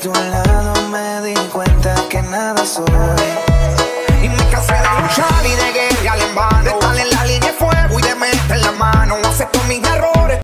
tu lado me di cuenta que nada soy. Y me cansé de luchar y de guerra en vano. De estar en la línea de fuego y de meter la mano. Acepto mis errores